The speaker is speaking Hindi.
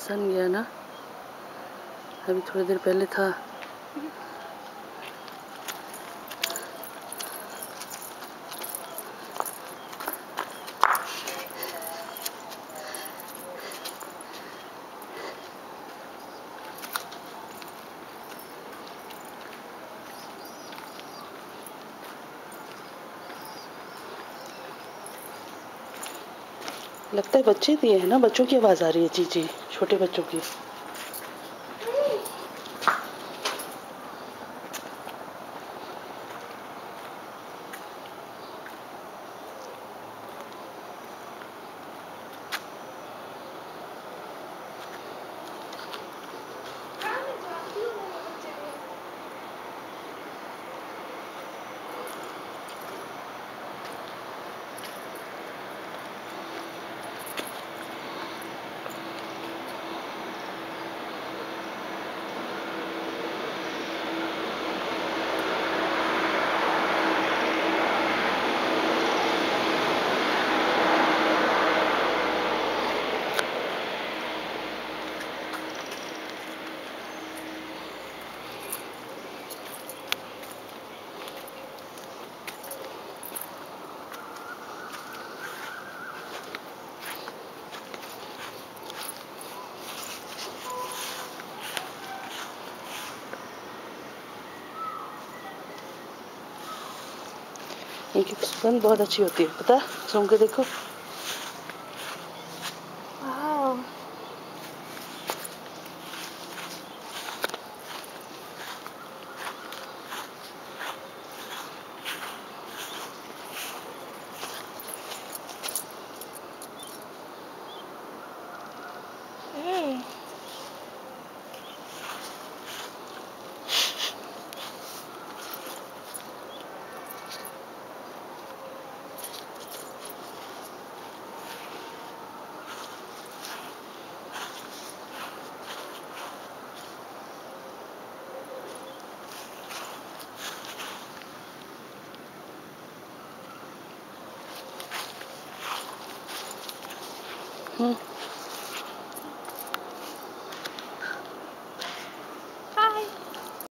सन गया ना। अभी थोड़ी देर पहले था। लगता है बच्चे दिए हैं ना, बच्चों की आवाज़ आ रही है, जी जी, छोटे बच्चों की। इनकी सुगंध बहुत अच्छी होती है। पता सुन के देखो। 嗯